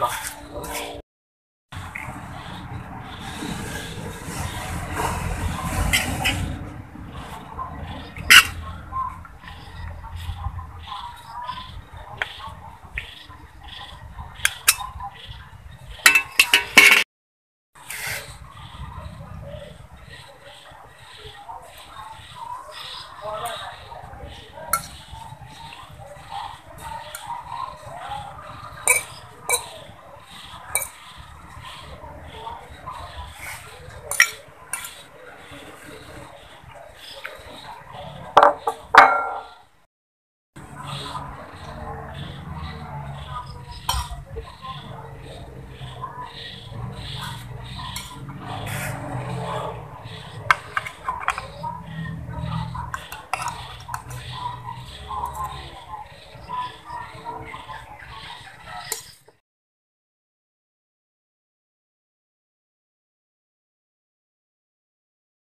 Let's.